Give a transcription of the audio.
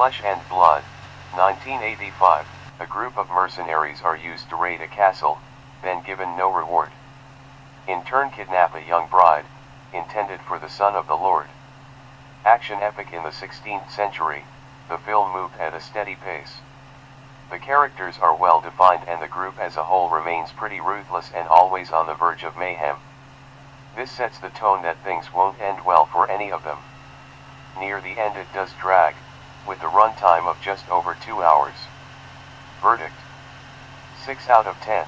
Flesh and Blood, 1985. A group of mercenaries are used to raid a castle, then given no reward. In turn kidnap a young bride, intended for the son of the Lord. Action epic in the 16th century, the film moved at a steady pace. The characters are well defined and the group as a whole remains pretty ruthless and always on the verge of mayhem. This sets the tone that things won't end well for any of them. Near the end it does drag, with a runtime of just over 2 hours. Verdict 6 out of 10.